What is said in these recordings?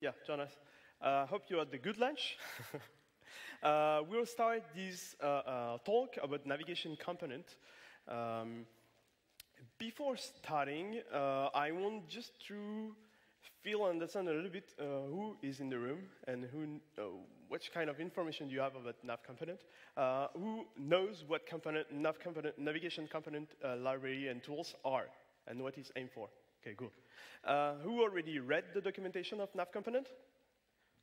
Yeah, Jonas. Uh, hope you had a good lunch. uh, we'll start this uh, uh, talk about navigation component. Um, before starting, uh, I want just to feel and understand a little bit uh, who is in the room and who, uh, which kind of information you have about nav component. who knows what component, nav component, navigation component library and tools are and what it's aimed for? Okay, good. Uh, who already read the documentation of nav component?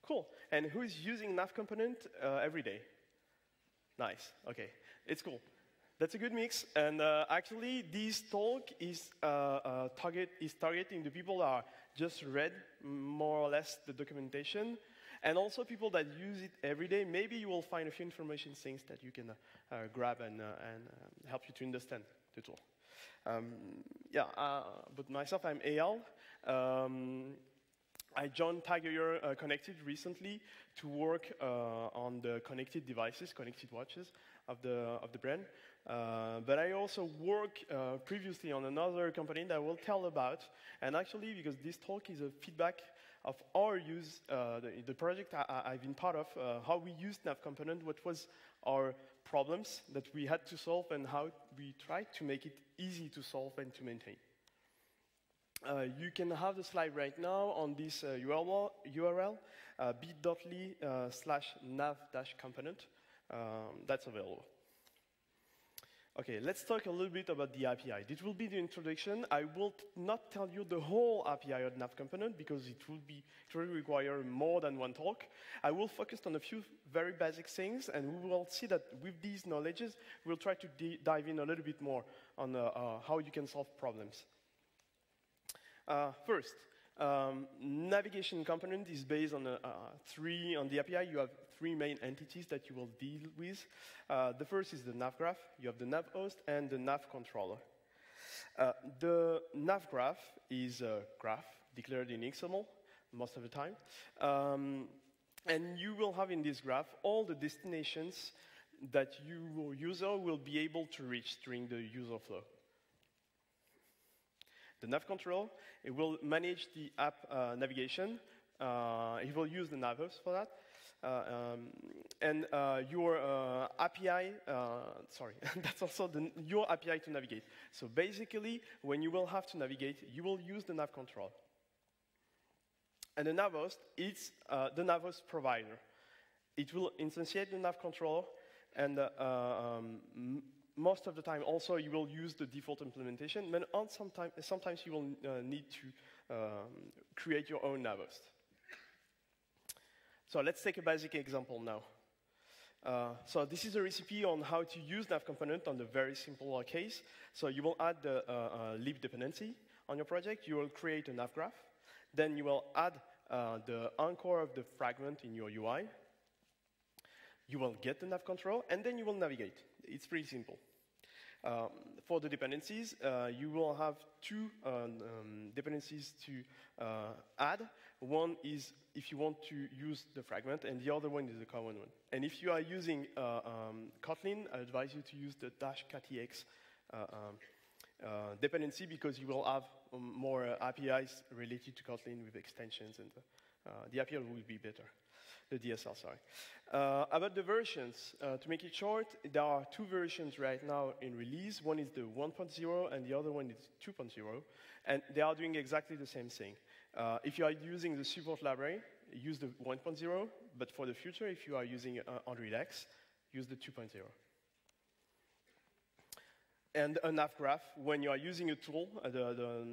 Cool. And who is using nav component uh, every day? Nice. Okay, it's cool. That's a good mix. And uh, actually, this talk is, uh, uh, target, is targeting the people that are just read more or less the documentation, and also people that use it every day. Maybe you will find a few information things that you can uh, grab and, and help you to understand the tool. Um, yeah, uh, but myself, I'm Eyal. Um, I joined Tag Heuer uh, Connected recently to work uh, on the connected devices, connected watches of the, of the brand. Uh, but I also worked uh, previously on another company that I will tell about. And actually, because this talk is a feedback of our use, uh, the, the, project I, have been part of, how we use Nav Component, what was our problems that we had to solve and how we tried to make it easy to solve and to maintain. Uh, you can have the slide right now on this uh, URL, URL uh, bit.ly uh, slash nav-component. Um, that's available. Okay, let's talk a little bit about the API. This will be the introduction. I will not tell you the whole API of Nav component because it will, be, it will require more than one talk. I will focus on a few very basic things, and we will see that with these knowledges, we'll try to dive in a little bit more on uh, uh, how you can solve problems. Uh, first, um, navigation component is based on uh, three, on the API, you have three main entities that you will deal with. Uh, the first is the nav graph, you have the nav host and the nav controller. Uh, the nav graph is a graph declared in XML most of the time. Um, and you will have in this graph all the destinations that your user will be able to reach during the user flow. The nav control, it will manage the app uh, navigation. Uh, it will use the navhost for that. Uh, um, and uh, your uh, API, sorry, that's also the, your API to navigate. So basically, when you will have to navigate, you will use the nav control. And the navhost is the navhost provider. It will instantiate the nav control, and um, most of the time also you will use the default implementation, but on sometime, sometimes you will uh, need to um, create your own navhost. So let's take a basic example now. Uh, so this is a recipe on how to use nav component on the very simple uh, case. So you will add the uh, uh, lib dependency on your project. You will create a nav graph. Then you will add uh, the anchor of the fragment in your UI. You will get the nav control, and then you will navigate. It's pretty simple. Um, for the dependencies, uh, you will have two um, um, dependencies to add. One is if you want to use the fragment, and the other one is the common one. And if you are using uh, um, Kotlin, I advise you to use the dash KTX uh, um, uh, dependency because you will have um, more uh, APIs related to Kotlin with extensions, and the API will be better the DSL, sorry. Uh, about the versions, uh, to make it short, there are two versions right now in release. One is the 1.0 and the other one is 2.0. And they are doing exactly the same thing. Uh, if you are using the support library, use the 1.0, but for the future, if you are using uh, Android X, use the 2.0 and a nav graph when you are using a tool, uh, the, the,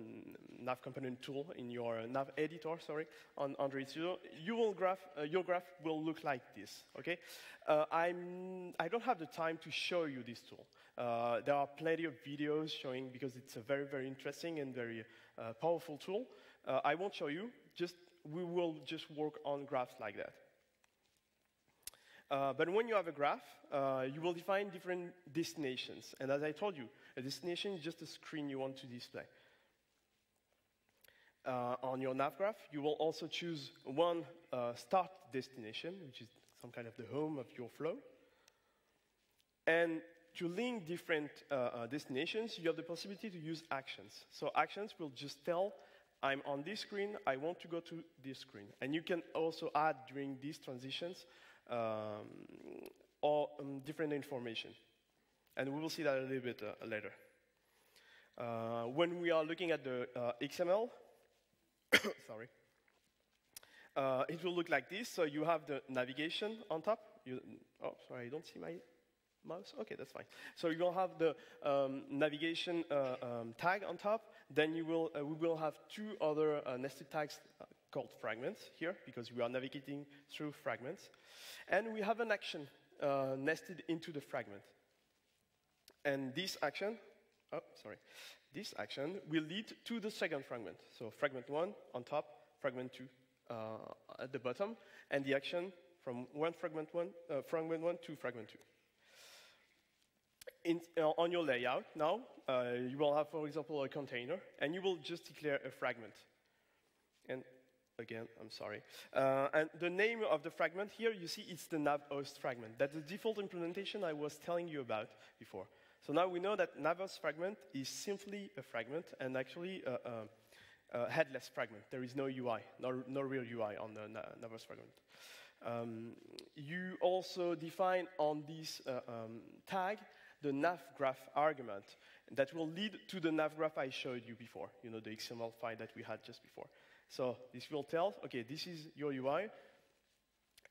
nav component tool in your nav editor, sorry, on Android Studio, you will graph, uh, your graph will look like this, okay? Uh, I'm, I don't have the time to show you this tool. Uh, there are plenty of videos showing because it's a very, very interesting and very uh, powerful tool. Uh, I won't show you, just, we will just work on graphs like that. Uh, but when you have a graph, uh, you will define different destinations. And as I told you, a destination is just a screen you want to display. Uh, on your nav graph, you will also choose one uh, start destination, which is some kind of the home of your flow. And to link different uh, uh, destinations, you have the possibility to use actions. So actions will just tell I'm on this screen, I want to go to this screen. And you can also add during these transitions um, or um, different information. And we will see that a little bit uh, later. Uh, when we are looking at the uh, XML, sorry, uh, it will look like this. So you have the navigation on top. You, oh, sorry, I don't see my mouse? Okay, that's fine. So you will have the um, navigation uh, um, tag on top. Then you will, uh, we will have two other uh, nested tags uh, called fragments here, because we are navigating through fragments. And we have an action uh, nested into the fragment. And this action, oh, sorry, this action will lead to the second fragment. So fragment one on top, fragment two uh, at the bottom, and the action from one fragment one, fragment one to fragment two in, uh, on your layout now, uh, you will have, for example, a container, and you will just declare a fragment. And again, I'm sorry. Uh, and the name of the fragment here, you see, it's the nav host fragment. That's the default implementation I was telling you about before. So now we know that nav host fragment is simply a fragment and actually a, a, a headless fragment. There is no UI, no, no real UI on the nav host fragment. Um, you also define on this uh, um, tag the nav graph argument that will lead to the nav graph I showed you before, you know, the XML file that we had just before. So this will tell, okay, this is your UI,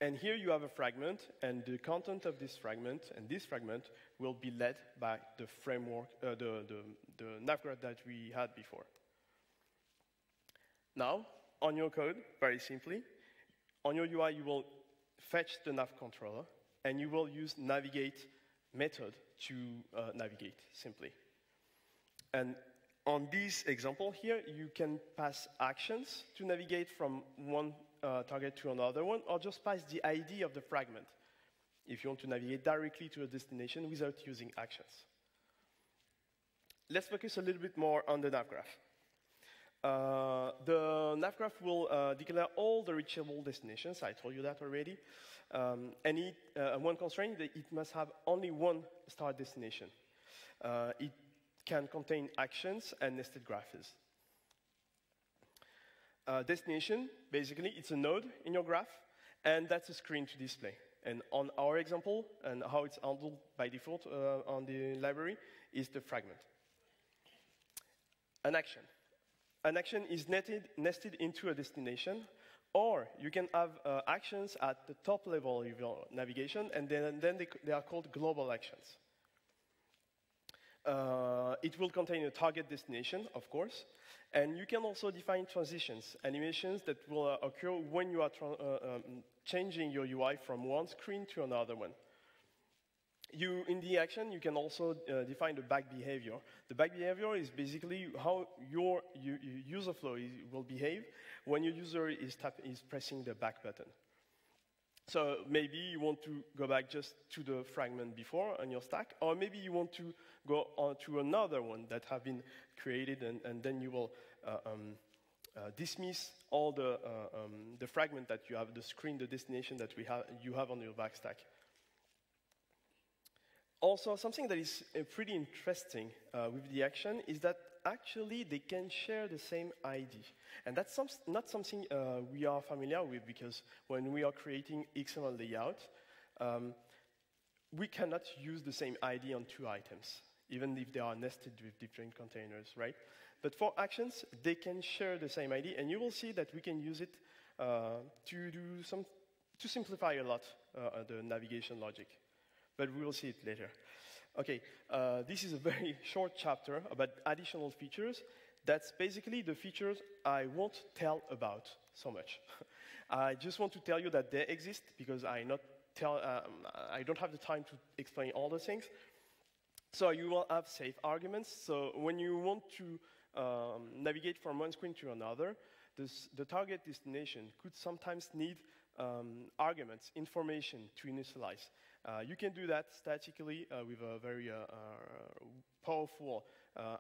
and here you have a fragment, and the content of this fragment and this fragment will be led by the framework, uh, the, the, the nav graph that we had before. Now, on your code, very simply, on your UI, you will fetch the nav controller, and you will use navigate method to uh, navigate, simply. And on this example here, you can pass actions to navigate from one uh, target to another one, or just pass the ID of the fragment if you want to navigate directly to a destination without using actions. Let's focus a little bit more on the nav graph. Uh, the nav graph will uh, declare all the reachable destinations. I told you that already. Um, and it, uh, one constraint that it must have only one start destination. Uh, it can contain actions and nested graphs. Uh, destination, basically, it's a node in your graph, and that's a screen to display. And on our example, and how it's handled by default uh, on the library, is the fragment. An action. An action is netted, nested into a destination, or you can have uh, actions at the top level of your navigation, and then, then they, they are called global actions. Uh, it will contain a target destination, of course, and you can also define transitions, animations that will uh, occur when you are uh, um, changing your UI from one screen to another one. You, in the action, you can also uh, define the back behavior. The back behavior is basically how your, user flow is, will behave when your user is, tap, is pressing the back button. So maybe you want to go back just to the fragment before on your stack, or maybe you want to go on to another one that have been created, and, and then you will uh, um, uh, dismiss all the, uh, um, the fragment that you have, the screen, the destination that we have, you have on your back stack. Also, something that is uh, pretty interesting uh, with the action is that actually they can share the same ID. And that's some, not something uh, we are familiar with because when we are creating XML layout, um, we cannot use the same ID on two items, even if they are nested with different containers, right? But for actions, they can share the same ID, and you will see that we can use it uh, to do some, to simplify a lot uh, the navigation logic but we will see it later. Okay, uh, this is a very short chapter about additional features. That's basically the features I won't tell about so much. I just want to tell you that they exist because I, not tell, um, I don't have the time to explain all the things. So you will have safe arguments. So when you want to um, navigate from one screen to another, this, the target destination could sometimes need um, arguments, information to initialize. Uh, you can do that statically uh, with a very uh, powerful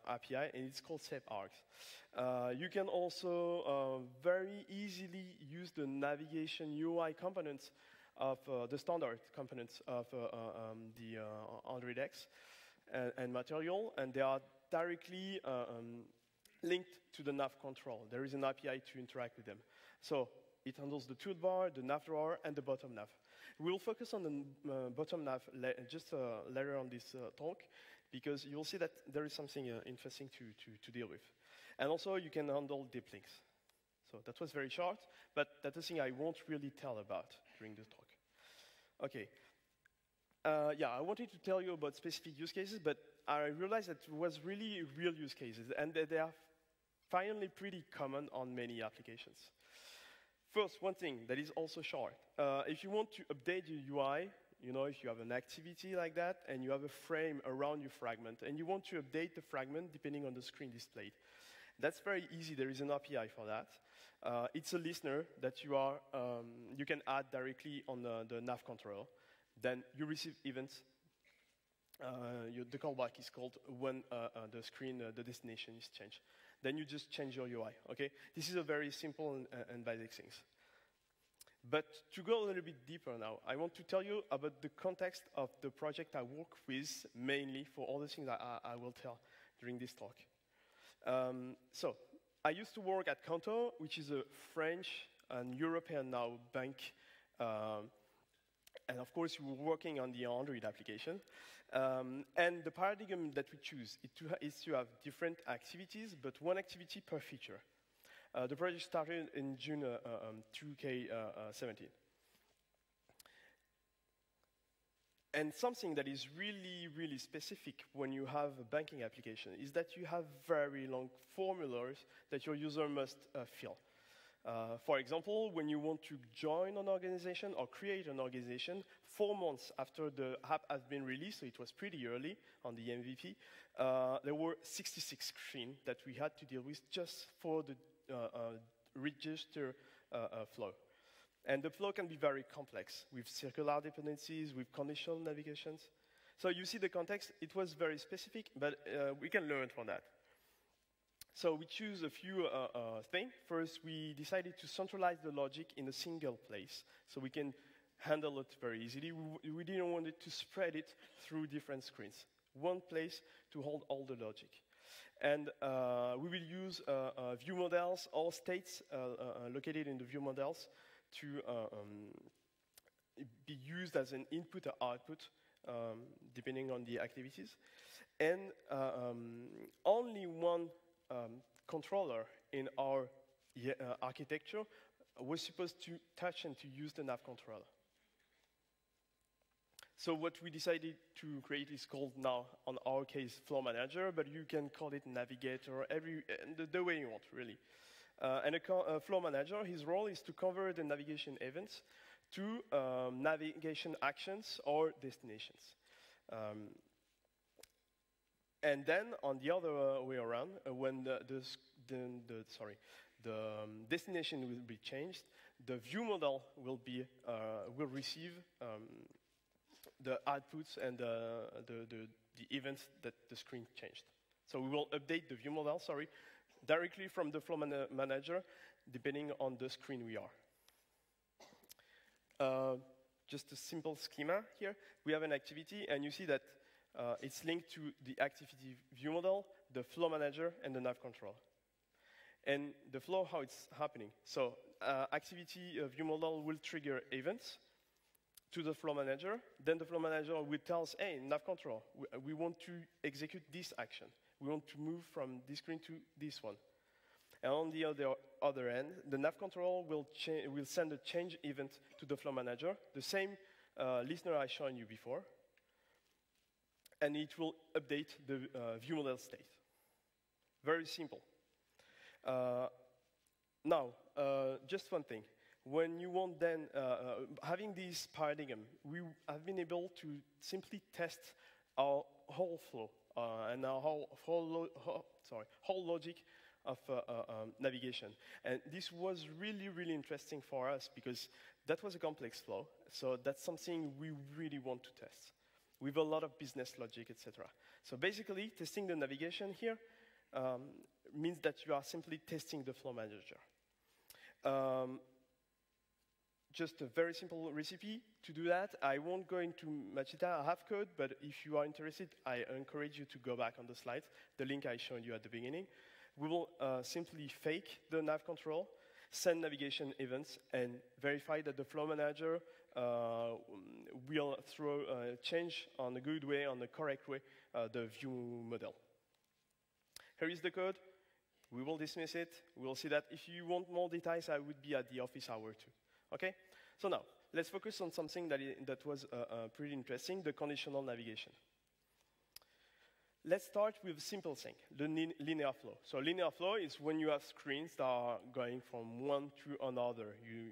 API, and it's called SafeArgs. You can also very easily use the navigation UI components of the standard components of um, the Android X and, and, material, and they are directly um, linked to the nav control. There is an API to interact with them. So it handles the toolbar, the nav drawer, and the bottom nav. We'll focus on the uh, bottom nav just uh, later on this uh, talk, because you'll see that there is something uh, interesting to, to, to, deal with. And also, you can handle deep links. So that was very short, but that's the thing I won't really tell about during this talk. Okay. Uh, yeah, I wanted to tell you about specific use cases, but I realized that it was really real use cases, and that they are finally pretty common on many applications. First, one thing that is also short. Uh, if you want to update your UI, you know, if you have an activity like that and you have a frame around your fragment and you want to update the fragment depending on the screen displayed, that's very easy. There is an API for that. Uh, it's a listener that you, are, um, you can add directly on the, the nav controller. Then you receive events. Uh, you, the callback is called when uh, uh the screen, uh, the destination is changed. Then you just change your UI, okay? This is a very simple and, uh, and basic things. But to go a little bit deeper now, I want to tell you about the context of the project I work with mainly for all the things that I, I will tell during this talk. Um, so, I used to work at Qonto, which is a French and European now bank. Um, and of course, we were working on the Android application. Um, and the paradigm that we choose is to have different activities, but one activity per feature. Uh, the project started in June uh, uh um, 2K17. Uh, uh, and something that is really, really specific when you have a banking application is that you have very long formulas that your user must fill. Uh, for example, when you want to join an organization or create an organization, four months after the app has been released, so it was pretty early on the MVP, uh, there were 66 screens that we had to deal with just for the uh, uh register uh, flow. And the flow can be very complex with circular dependencies, with conditional navigations. So you see the context, it was very specific, but we can learn from that. So we choose a few uh, uh, things. First, we decided to centralize the logic in a single place, so we can handle it very easily. We, we didn't want it to spread it through different screens. One place to hold all the logic. And uh, we will use uh, uh, view models or states uh, located in the view models to um, be used as an input or output, um, depending on the activities. And um, only one um, controller in our uh, architecture was supposed to touch and to use the nav controller. So what we decided to create is called now, on our case, Flow Manager, but you can call it Navigator, every, the, the way you want, really. Uh, and a, a, Flow Manager, his role is to convert the navigation events to um, navigation actions or destinations. Um, and then on the other uh, way around, uh, when the, the, the, the, sorry, the um, destination will be changed, the view model will be uh, will receive um, the outputs and the, the, the, events that the screen changed. So we will update the view model, sorry, directly from the flow man manager, depending on the screen we are. Uh, just a simple schema here. We have an activity, and you see that uh, it's linked to the activity view model, the flow manager, and the nav control. And the flow, how it's happening. So uh, activity uh, view model will trigger events to the flow manager. Then the flow manager will tell us, hey, nav control, we, we want to execute this action. We want to move from this screen to this one. And on the other, other end, the nav control will, change will send a change event to the flow manager, the same uh, listener I showed you before, and it will update the uh, view model state. Very simple. Uh, now, uh, just one thing. When you want then, uh, uh, having this paradigm, we have been able to simply test our whole flow uh, and our whole, whole, whole, sorry, whole logic of um, navigation. And this was really, really interesting for us because that was a complex flow. So that's something we really want to test with a lot of business logic, etc. So basically, testing the navigation here um, means that you are simply testing the flow manager. Um, just a very simple recipe to do that. I won't go into much detail. I have code, but if you are interested, I encourage you to go back on the slides, the link I showed you at the beginning. we will uh, simply fake the nav control, send navigation events, and verify that the flow manager uh, will throw uh, change on a good way, on the correct way, uh, the view model. Here is the code. We will dismiss it. We will see that. If you want more details, I would be at the office hour too. Okay? So now, let's focus on something that, that was uh, uh, pretty interesting, the conditional navigation. Let's start with a simple thing, the linear flow. So linear flow is when you have screens that are going from one to another. You,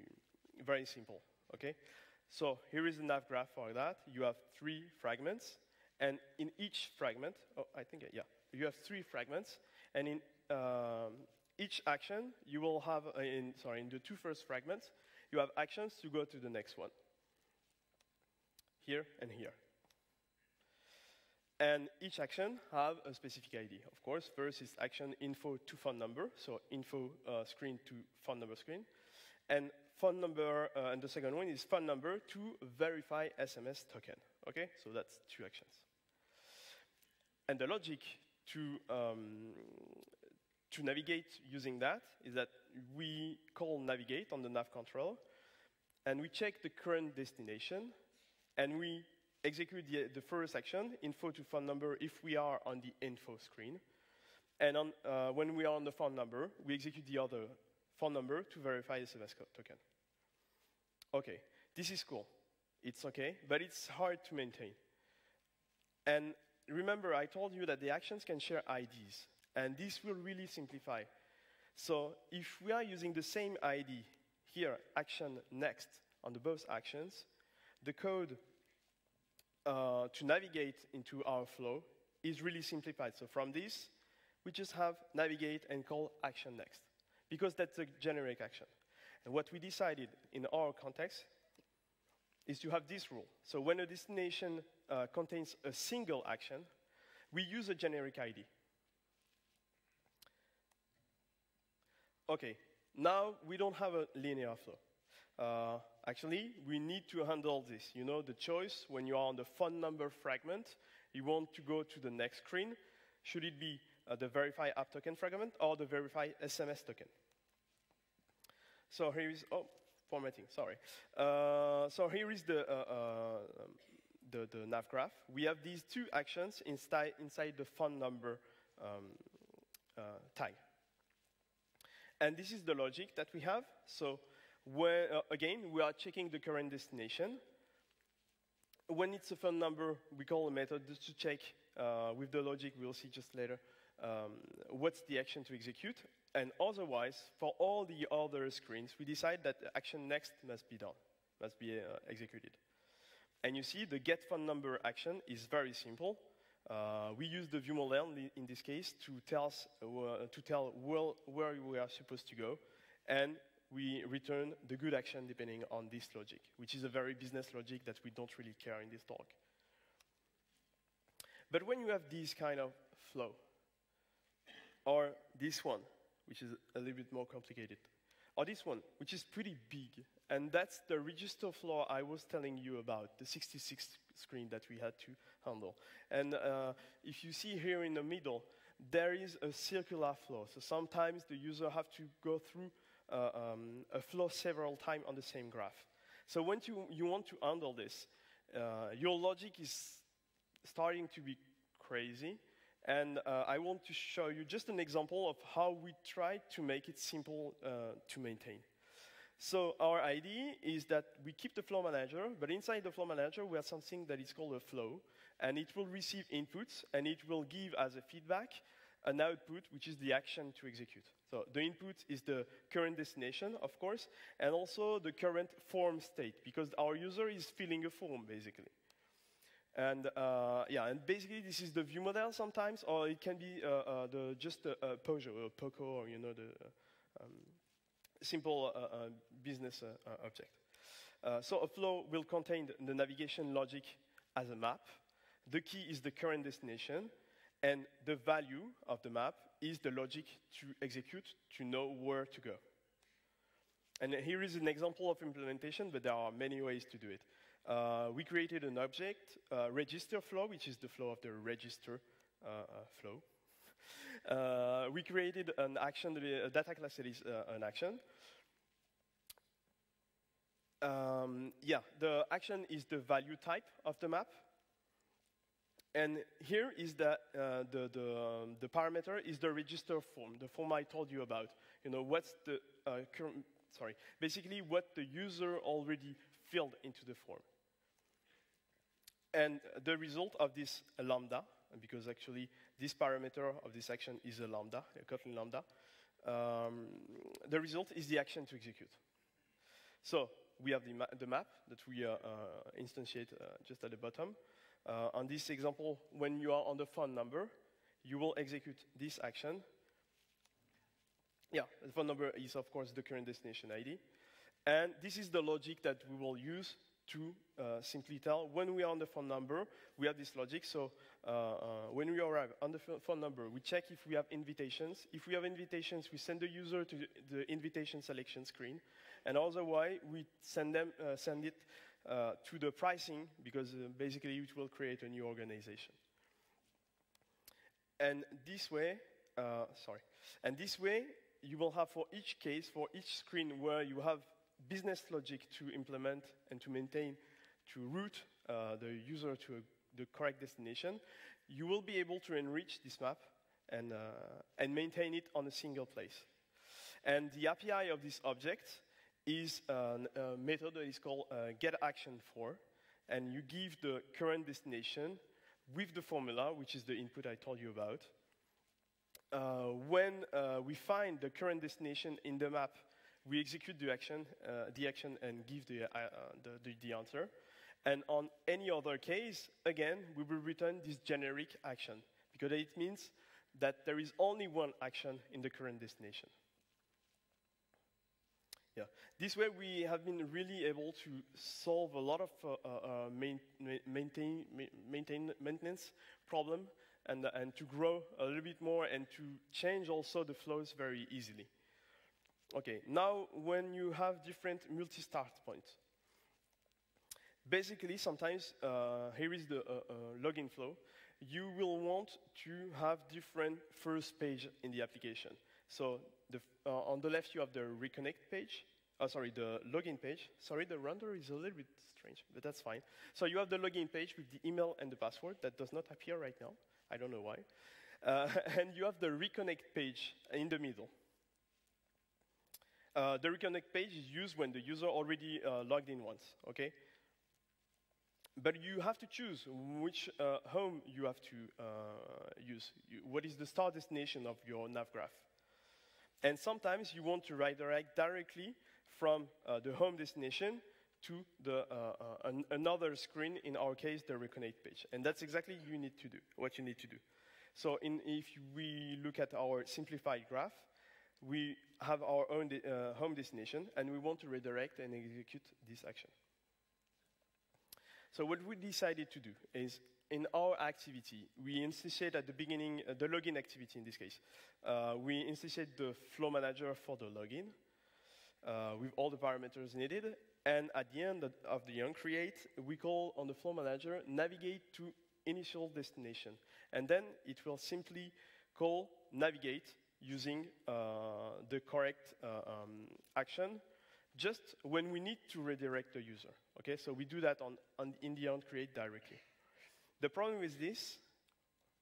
very simple, okay? So here is nav graph for that. You have three fragments, and in each fragment, oh, I think, yeah, you have three fragments, and in um, each action, you will have, uh, in, sorry, in the two first fragments, you have actions to go to the next one. Here and here. And each action have a specific ID. Of course, first is action info to phone number, so info uh, screen to phone number screen. And phone number, uh, and the second one is phone number to verify SMS token. Okay, so that's two actions. And the logic to, um, to navigate using that is that we call navigate on the nav control, and we check the current destination, and we execute the, the first action, info to phone number, if we are on the info screen. And on, uh, when we are on the phone number, we execute the other phone number to verify the SMS token. Okay, this is cool. It's okay, but it's hard to maintain. And remember, I told you that the actions can share IDs, and this will really simplify. So if we are using the same ID here, action next, on the both actions, the code uh, to navigate into our flow is really simplified. So from this, we just have navigate and call action next, because that's a generic action. And what we decided in our context is to have this rule. So when a destination uh, contains a single action, we use a generic ID. Okay, now we don't have a linear flow. Uh, actually, we need to handle this. You know, the choice when you are on the phone number fragment, you want to go to the next screen. Should it be uh, the verify app token fragment or the verify SMS token? So here is, oh, formatting, sorry. Uh, so here is the, uh, uh, um, the, the, nav graph. We have these two actions inside, inside the phone number um, uh, tag. And this is the logic that we have. So where, uh, again, we are checking the current destination. When it's a phone number, we call a method to check uh, with the logic, we'll see just later, um, what's the action to execute. And otherwise, for all the other screens, we decide that the action next must be done, must be uh, executed. And you see the get phone number action is very simple. Uh, we use the view model in this case to tell, us, uh, to tell well, where we are supposed to go. And we return the good action depending on this logic, which is a very business logic that we don't really care in this talk. But when you have this kind of flow, or this one, which is a little bit more complicated, or this one, which is pretty big, and that's the register flow I was telling you about, the 66 screen that we had to handle. And uh, if you see here in the middle, there is a circular flow. So sometimes the user have to go through uh, um, a flow several times on the same graph. So when you, you want to handle this, uh, your logic is starting to be crazy. And uh, I want to show you just an example of how we try to make it simple uh, to maintain. So our idea is that we keep the flow manager, but inside the flow manager, we have something that is called a flow, and it will receive inputs, and it will give as a feedback an output, which is the action to execute. So the input is the current destination, of course, and also the current form state, because our user is filling a form, basically. And uh, yeah, and basically this is the view model sometimes, or it can be uh, uh, the, just a, POJO or POCO, or you know, the um, simple uh, uh, business uh, object. so a flow will contain the navigation logic as a map. The key is the current destination, and the value of the map is the logic to execute to know where to go. And here is an example of implementation, but there are many ways to do it. Uh, we created an object, uh, register flow, which is the flow of the register uh, uh flow. Uh, we created an action, a data class that is uh, an action. Um, yeah, the action is the value type of the map. And here is the, uh, the, the, um, the, parameter is the register form, the form I told you about. You know, what's the uh, current, sorry, basically what the user already filled into the form. And the result of this lambda, because actually this parameter of this action is a lambda, a Kotlin lambda, um, the result is the action to execute. So we have the, ma the map that we uh, uh, instantiate uh, just at the bottom. Uh, on this example, when you are on the phone number, you will execute this action. Yeah, the phone number is, of course, the current destination ID. And this is the logic that we will use to uh, simply tell when we are on the phone number, we have this logic. So uh, uh, when we arrive on the phone number, we check if we have invitations. If we have invitations, we send the user to the invitation selection screen. And otherwise, we send, them, uh, send it uh, to the pricing because uh, basically it will create a new organization. And this way, sorry, and this way, you will have for each case, for each screen where you have business logic to implement and to maintain, to route uh, the user to a, the correct destination, you will be able to enrich this map and, uh, and maintain it on a single place. And the API of this object is a method that is called uh, getActionFor, and you give the current destination with the formula, which is the input I told you about. Uh, when uh, we find the current destination in the map we execute the action, uh, the action and give the, uh, the, the, the, answer. And on any other case, again, we will return this generic action because it means that there is only one action in the current destination. Yeah. This way, we have been really able to solve a lot of uh, uh, main, maintain, maintain, maintenance problem and, and to grow a little bit more and to change also the flows very easily. Okay, now when you have different multi-start points, basically sometimes, uh, here is the uh, uh, login flow, you will want to have different first page in the application. So the, uh, on the left you have the reconnect page, uh, sorry, the login page. Sorry, the render is a little bit strange, but that's fine. So you have the login page with the email and the password that does not appear right now. I don't know why. Uh, and you have the reconnect page in the middle. Uh, the reconnect page is used when the user already uh, logged in once, okay? But you have to choose which uh, home you have to use. You, what is the start destination of your nav graph? And sometimes you want to redirect directly from uh, the home destination to the, an, another screen, in our case, the reconnect page. And that's exactly you need to do, what you need to do. So in, if we look at our simplified graph, we have our own de uh, home destination, and we want to redirect and execute this action. So what we decided to do is, in our activity, we instantiate at the beginning, uh, the login activity in this case, uh, we instantiate the flow manager for the login uh, with all the parameters needed, and at the end of the onCreate, we call on the flow manager navigate to initial destination. And then it will simply call navigate using uh, the correct uh, um, action just when we need to redirect the user. Okay, so we do that on, on in the onCreate directly. The problem with this,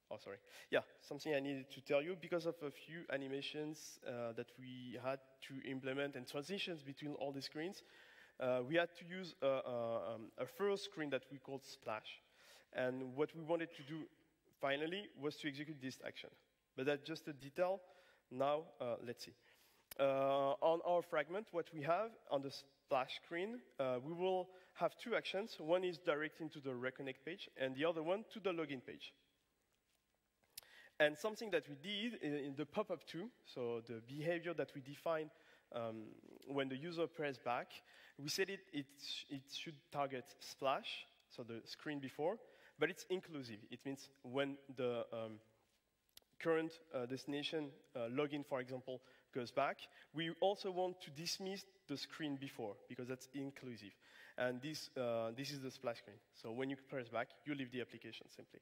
oh sorry, yeah, something I needed to tell you because of a few animations uh, that we had to implement and transitions between all the screens. Uh, we had to use a, a, um, a first screen that we called splash, and what we wanted to do finally was to execute this action. But that's just a detail now, uh, let's see. Uh, on our fragment, what we have on the splash screen, uh, we will have two actions. One is directing to the reconnect page, and the other one to the login page. And something that we did in the pop-up too, so the behavior that we define um, when the user press back, we said it, it, sh it, should target splash, so the screen before, but it's inclusive. It means when the um, current uh, destination uh, login, for example, goes back, we also want to dismiss the screen before, because that's inclusive. And this, uh, this is the splash screen. So when you press back, you leave the application simply.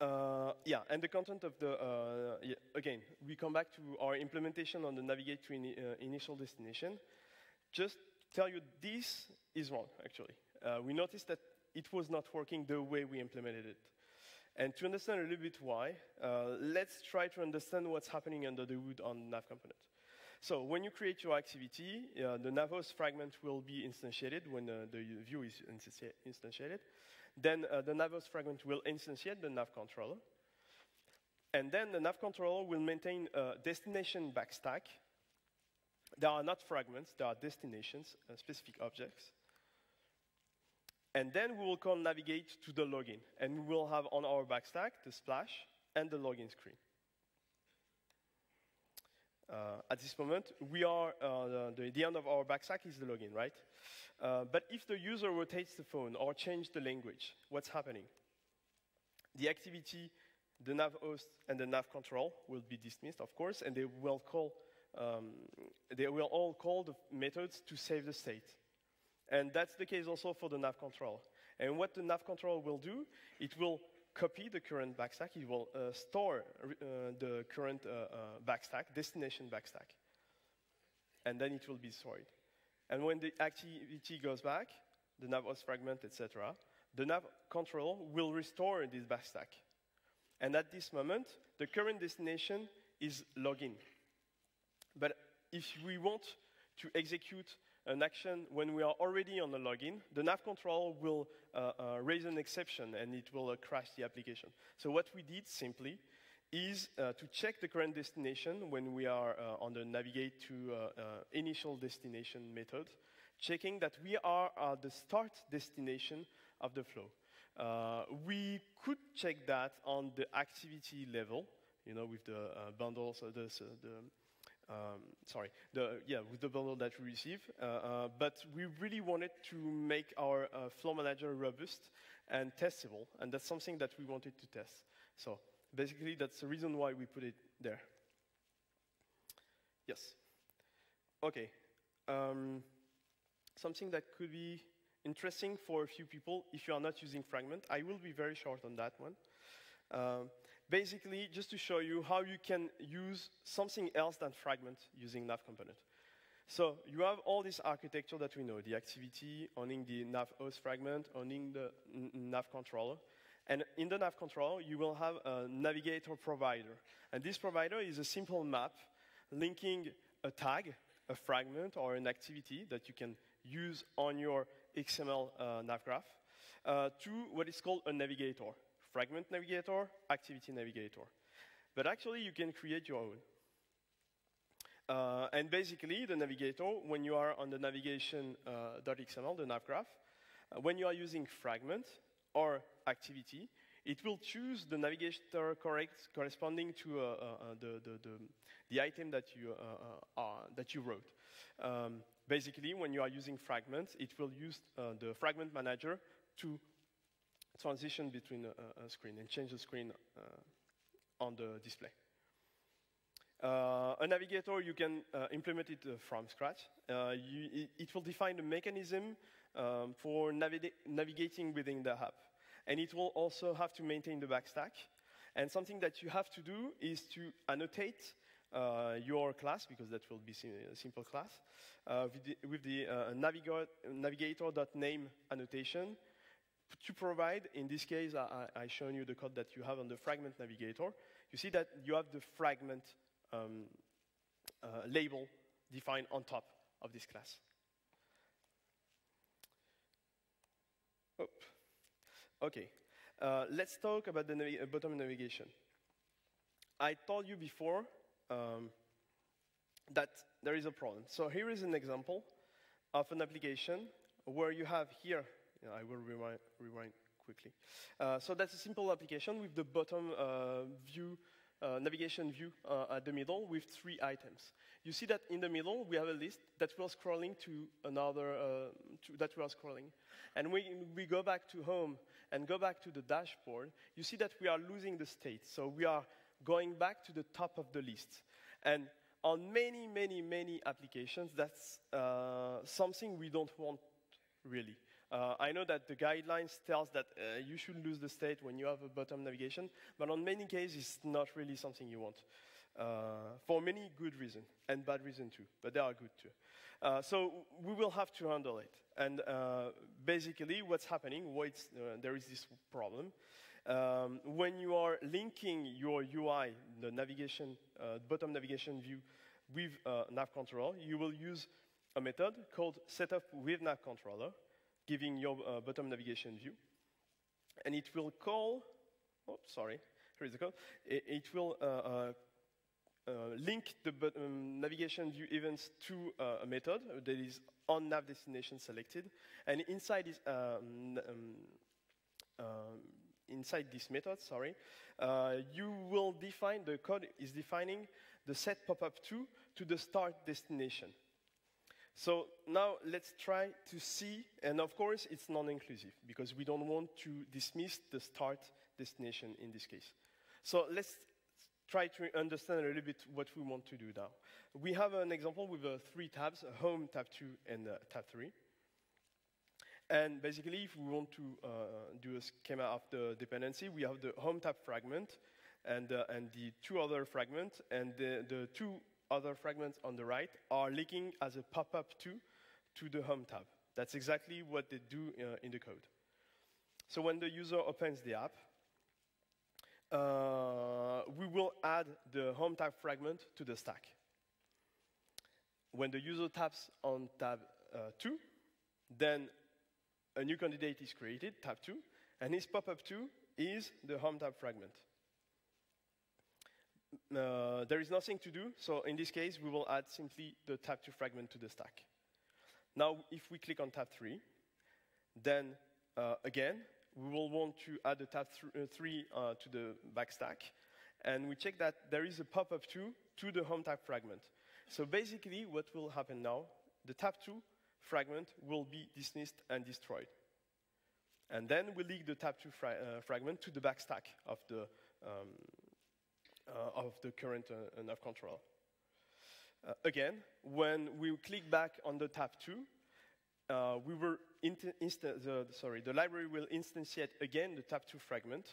Uh, yeah, and the content of the, uh, yeah, again, we come back to our implementation on the navigate to ini uh, initial destination. Just tell you this is wrong, actually. Uh, we noticed that it was not working the way we implemented it. And to understand a little bit why, uh, let's try to understand what's happening under the hood on nav component. So when you create your activity, uh, the NavHost fragment will be instantiated when uh, the view is instantiated. Then uh, the NavHost fragment will instantiate the nav controller. And then the nav controller will maintain a destination backstack. There are not fragments, there are destinations, uh, specific objects. And then we will call navigate to the login. And we will have on our backstack the splash and the login screen. Uh, at this moment, we are, uh, the, the, end of our backstack is the login, right? Uh, but if the user rotates the phone or changes the language, what's happening? The activity, the nav host, and the nav control will be dismissed, of course, and they will call, um, they will all call the methods to save the state. And that's the case also for the nav control. And what the nav control will do, it will copy the current backstack, it will uh, store uh, the current uh, uh, backstack, destination backstack. And then it will be stored. And when the activity goes back, the nav fragment, etc., the nav control will restore this backstack. And at this moment, the current destination is login. But if we want to execute an action when we are already on the login, the nav control will uh, uh, raise an exception and it will uh, crash the application. So what we did simply is uh, to check the current destination when we are uh, on the navigate to uh, initial destination method, checking that we are at the start destination of the flow. we could check that on the activity level, you know, with the bundles, the, the um, sorry, the, yeah, with the bundle that we receive. Uh, uh, but we really wanted to make our uh, flow manager robust and testable, and that's something that we wanted to test. So basically, that's the reason why we put it there. Yes. Okay. Um, something that could be interesting for a few people if you are not using Fragment. I will be very short on that one. Um, basically, just to show you how you can use something else than fragment using nav component. So you have all this architecture that we know, the activity, owning the nav host fragment, owning the nav controller. And in the nav controller, you will have a navigator provider. And this provider is a simple map linking a tag, a fragment, or an activity that you can use on your XML uh, nav graph uh, to what is called a navigator fragment navigator, activity navigator. But actually, you can create your own. Uh, and basically, the navigator, when you are on the navigation.xml, uh, the nav graph, uh, when you are using fragment or activity, it will choose the navigator correct corresponding to uh, uh, uh the, the, the, the, item that you, that you wrote. Um, basically, when you are using fragments, it will use the fragment manager to transition between a, a screen and change the screen uh, on the display. Uh, a navigator, you can uh, implement it uh, from scratch. Uh, you, it, will define the mechanism um, for navigating within the app. And it will also have to maintain the backstack. And something that you have to do is to annotate uh, your class, because that will be a simple class, with the, with the navigator.name annotation to provide, in this case, I, I shown you the code that you have on the fragment navigator. You see that you have the fragment um, uh, label defined on top of this class. Oh. Okay, uh, let's talk about the uh, bottom navigation. I told you before um, that there is a problem. So here is an example of an application where you have here I will rewind, rewind quickly. Uh, so that's a simple application with the bottom uh, view, uh, navigation view uh, at the middle with three items. You see that in the middle, we have a list that we are scrolling to another, uh, to, that we are scrolling. And when we go back to home and go back to the dashboard, you see that we are losing the state. So we are going back to the top of the list. And on many, many, many applications, that's uh, something we don't want really. Uh, I know that the guidelines tells that uh, you should lose the state when you have a bottom navigation, but on many cases, it's not really something you want. Uh, for many good reasons, and bad reasons too, but they are good too. Uh, so we will have to handle it. And uh, basically, what's happening, uh, there is this problem. Um, when you are linking your UI, the navigation, bottom navigation view, with nav controller, you will use a method called setup with nav controller, giving your uh, bottom navigation view. And it will call, oh, sorry, here is the code. It, it will uh, uh, uh link the um, navigation view events to uh, a method that is on nav destination selected. And inside this, um, um, um inside this method, sorry, uh, you will define, the code is defining the set pop-up to to the start destination. So now let's try to see, and of course it's non-inclusive because we don't want to dismiss the start destination in this case. So let's try to understand a little bit what we want to do now. We have an example with uh, three tabs, Home, Tab 2, and uh, Tab 3. And basically, if we want to uh, do a schema of the dependency, we have the Home tab fragment and, uh, and the two other fragments, and the, the two other fragments on the right are linking as a pop-up to, to the Home tab. That's exactly what they do uh, in the code. So when the user opens the app, uh, we will add the Home tab fragment to the stack. When the user taps on tab uh, 2, then a new candidate is created, tab 2, and his pop-up 2 is the Home tab fragment uh, there is nothing to do, so in this case, we will add simply the tab 2 fragment to the stack. Now, if we click on tab 3, then uh, again, we will want to add the tab th uh, 3 uh, to the backstack, and we check that there is a pop-up 2 to the home tab fragment. So basically, what will happen now, the tab 2 fragment will be dismissed and destroyed. And then we leak the tab 2 fra uh, fragment to the backstack of the um, of the current uh, nav control. Uh, again, when we click back on the tab 2, uh, we will the, sorry, the library will instantiate again the tab 2 fragment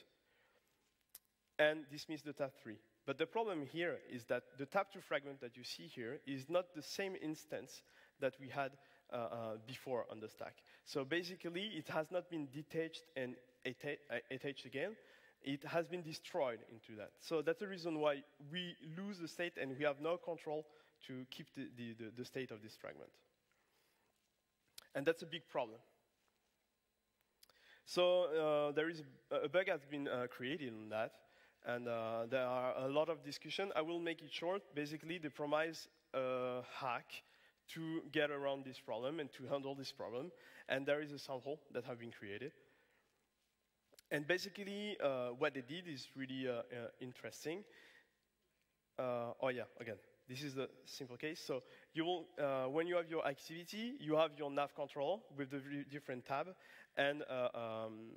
and dismiss the tab 3. But the problem here is that the tab 2 fragment that you see here is not the same instance that we had uh, uh, before on the stack. So basically, it has not been detached and attached again, it has been destroyed into that. So that's the reason why we lose the state and we have no control to keep the, the, the, the state of this fragment. And that's a big problem. So uh, there is a, bug has been uh, created on that, and uh, there are a lot of discussion. I will make it short. Basically, they promise a hack to get around this problem and to handle this problem, and there is a sample that have been created. And basically, uh, what they did is really uh, uh, interesting. Uh, oh yeah, again, this is the simple case. So you will, uh, when you have your activity, you have your nav control with the different tab, and uh, um,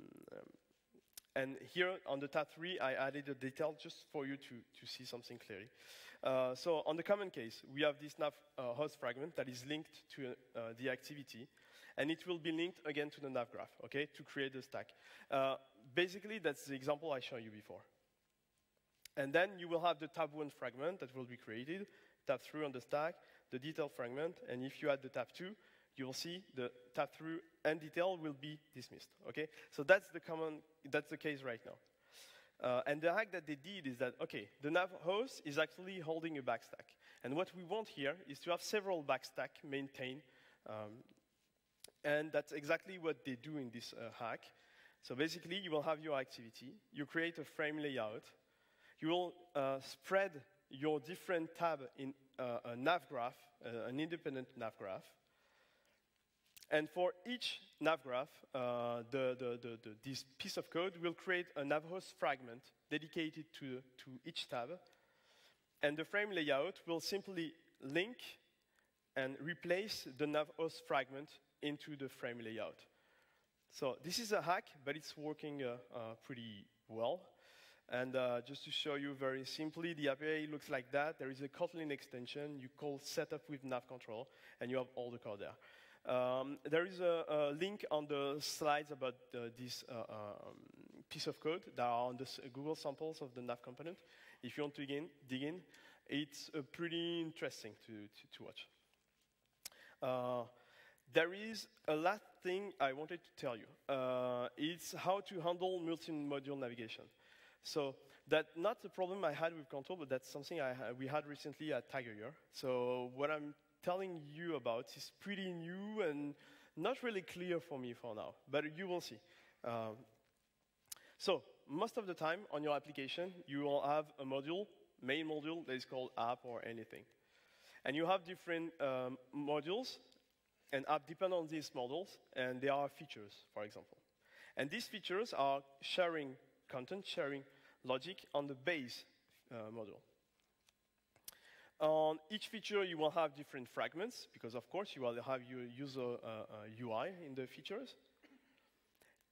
and here on the tab 3, I added a detail just for you to, to see something clearly. Uh, so on the common case, we have this nav uh, host fragment that is linked to uh, the activity, and it will be linked again to the nav graph, okay, to create the stack. Basically, that's the example I showed you before. And then you will have the tab 1 fragment that will be created, tab 3 on the stack, the detail fragment, and if you add the tab 2, you will see the tab through and detail will be dismissed. Okay, so that's the common, that's the case right now. Uh, and the hack that they did is that, okay, the nav host is actually holding a backstack. And what we want here is to have several backstack maintained. Um, and that's exactly what they do in this uh, hack. So basically, you will have your activity. You create a frame layout. You will uh, spread your different tab in uh, a nav graph, uh, an independent nav graph. And for each nav graph, uh, the, the, the, this piece of code will create a navhost fragment dedicated to, to each tab. And the frame layout will simply link and replace the navhost fragment into the frame layout. So this is a hack, but it's working uh, uh, pretty well. And uh, just to show you very simply, the API looks like that. There is a Kotlin extension. You call setup with nav control, and you have all the code there. Um, there is a, a, link on the slides about uh, this uh, um, piece of code that are on the Google samples of the nav component. If you want to dig in, it's uh, pretty interesting to, to, to watch. Uh, there is a last thing I wanted to tell you. Uh, it's how to handle multi-module navigation. So that's not the problem I had with Qonto, but that's something I, we had recently at Tag Heuer. So what I'm telling you about is pretty new and not really clear for me for now, but you will see. Um, so most of the time on your application, you will have a module, main module that is called app or anything. And you have different um, modules, and app depend on these models, and there are features, for example. And these features are sharing content, sharing logic on the base uh, module. On each feature, you will have different fragments, because of course you will have your user uh, UI uh, in the features.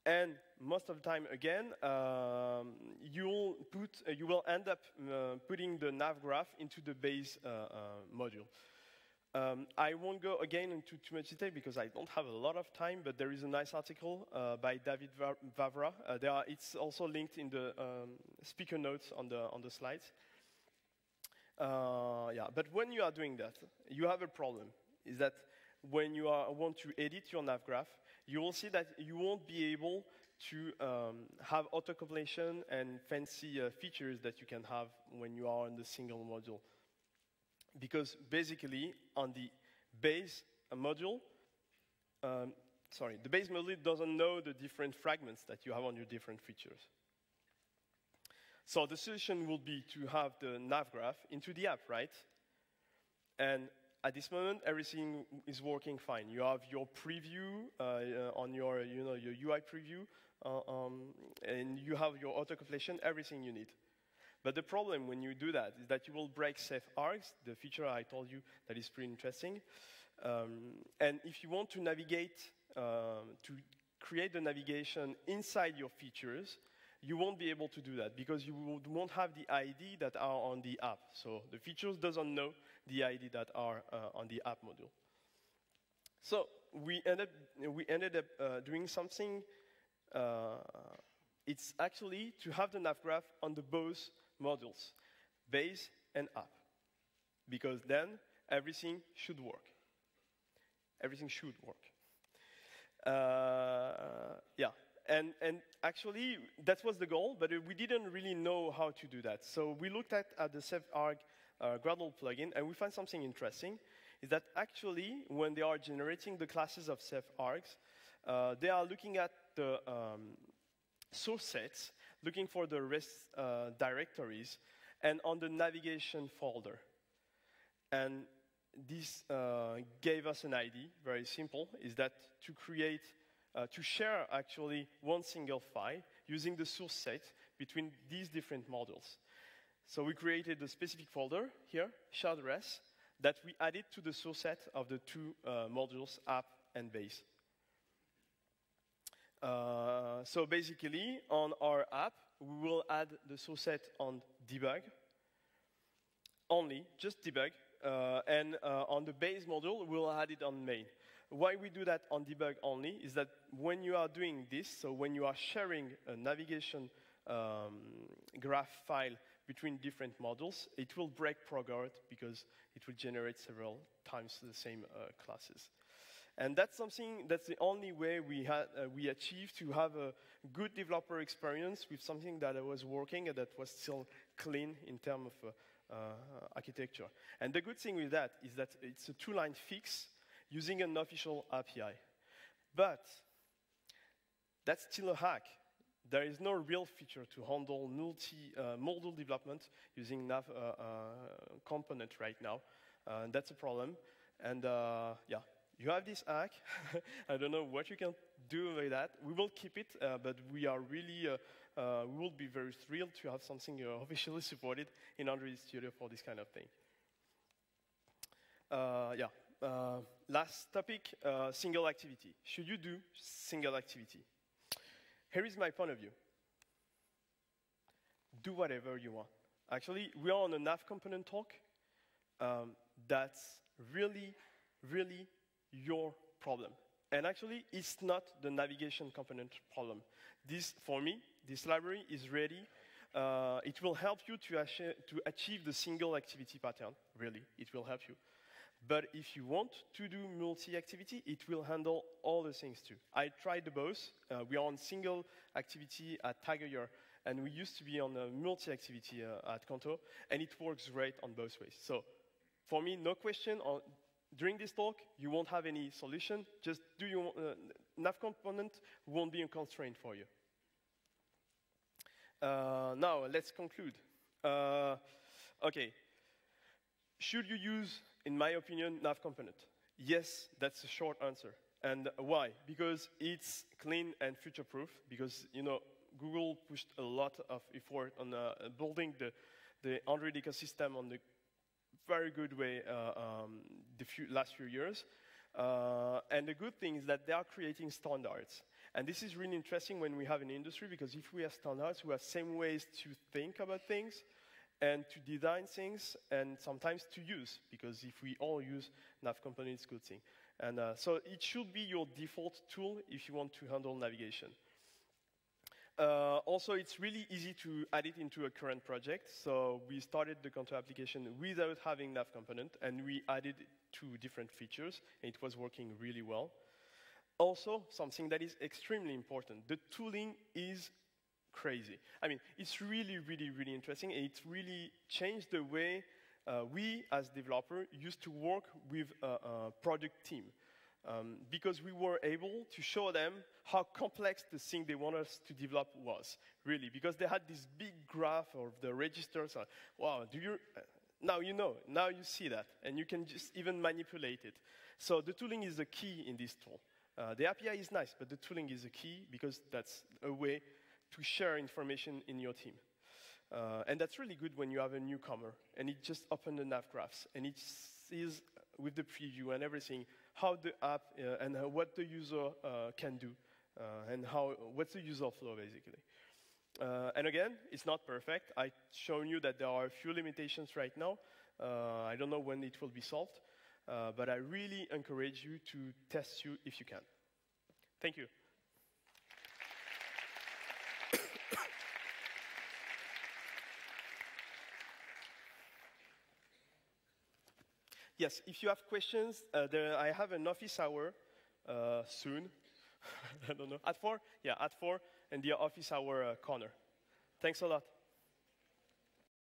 And most of the time, again, um, you'll put, uh, you will end up uh, putting the nav graph into the base uh, uh, module. Um, I won't go again into too much detail because I don't have a lot of time, but there is a nice article uh, by David Vavra. Uh, are, it's also linked in the um, speaker notes on the, on the slides. Uh, yeah, but when you are doing that, you have a problem. Is that when you are, want to edit your nav graph, you will see that you won't be able to um, have auto-completion and fancy uh, features that you can have when you are in the single module because basically on the base module, um, sorry, the base module doesn't know the different fragments that you have on your different features. So the solution would be to have the nav graph into the app, right? And at this moment, everything is working fine. You have your preview uh, on your, you know, your UI preview, uh, um, and you have your auto-completion, everything you need. But the problem when you do that is that you will break safe args, the feature I told you that is pretty interesting. Um, and if you want to navigate, uh, to create the navigation inside your features, you won't be able to do that because you won't have the ID that are on the app. So the features doesn't know the ID that are uh, on the app module. So we ended, we ended up uh, doing something. Uh, it's actually to have the nav graph on the both modules, base and app. Because then everything should work. Everything should work. Uh, yeah, and, and actually that was the goal, but we didn't really know how to do that. So we looked at, at the SafeArg uh, Gradle plugin, and we found something interesting, is that actually when they are generating the classes of SafeArgs, uh, they are looking at the um, source sets looking for the res uh, directories and on the navigation folder. And this uh, gave us an idea, very simple, is that to create, uh, to share actually one single file using the source set between these different modules. So we created a specific folder here, shared res, that we added to the source set of the two uh, modules, app and base. Uh, so basically, on our app, we will add the source set on debug, only, just debug, uh, and uh, on the base module, we'll add it on main. Why we do that on debug only is that when you are doing this, so when you are sharing a navigation um, graph file between different modules, it will break ProGuard because it will generate several times the same uh, classes. And that's something, that's the only way we, had, uh, we achieved to have a good developer experience with something that I was working and that was still clean in terms of uh, uh, architecture. And the good thing with that is that it's a two-line fix using an official API. But that's still a hack. There is no real feature to handle multi-module uh, development using nav uh, uh, component right now. that's a problem. And yeah, you have this hack. I don't know what you can do with that. We will keep it, uh, but we are really, uh, uh, we will be very thrilled to have something uh, officially supported in Android Studio for this kind of thing. Uh, yeah. Uh, last topic, single activity. Should you do single activity? Here is my point of view. Do whatever you want. Actually, we are on a nav component talk um, that's really, really your problem. And actually, it's not the navigation component problem. This, for me, this library is ready. Uh, it will help you to, to achieve the single activity pattern, really, it will help you. But if you want to do multi-activity, it will handle all the things too. I tried both. Uh, we are on single activity at Tag Heuer and we used to be on multi-activity uh, at Qonto, and it works great on both ways. So for me, no question, on, during this talk, you won't have any solution. Just do your uh, nav component won't be a constraint for you. Uh, now, let's conclude. Uh, okay. Should you use, in my opinion, nav component? Yes, that's a short answer. And why? Because it's clean and future-proof. Because you know, Google pushed a lot of effort on uh, building the, the Android ecosystem on the very good way uh, um, the few, last few years. Uh, and the good thing is that they are creating standards. And this is really interesting when we have an industry because if we have standards, we have same ways to think about things and to design things and sometimes to use because if we all use nav component, it's a good thing. And uh, so it should be your default tool if you want to handle navigation. Uh, also, it's really easy to add it into a current project. So we started the Qonto application without having nav component, and we added two different features, and it was working really well. Also, something that is extremely important, the tooling is crazy. I mean, it's really, really, really interesting, and it really changed the way uh, we, as developer, used to work with a, a product team um, because we were able to show them how complex the thing they want us to develop was, really, because they had this big graph of the registers. Uh, wow, do you, uh, now you know, now you see that, and you can just even manipulate it. So the tooling is a key in this tool. Uh, the API is nice, but the tooling is a key because that's a way to share information in your team. Uh, and that's really good when you have a newcomer, and it just opens the nav graphs, and it sees with the preview and everything how the app uh, and what the user uh, can do, uh, and how what's the user flow basically. And again, it's not perfect. I've shown you that there are a few limitations right now. I don't know when it will be solved, but I really encourage you to test you if you can. Thank you. Yes, if you have questions, uh, there, I have an office hour uh, soon. I don't know. At 4? Yeah, at 4, and the office hour uh, corner. Thanks a lot.